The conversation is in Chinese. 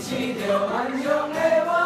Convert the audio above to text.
的快乐，但永远拢会记着。顺条爱一日，亲像我爱你。咱的故事为这开始，当作咱青春的梦，想要追求的彩虹。送来嘛开落冬，咱用的叫声响起，提醒着幻想的我。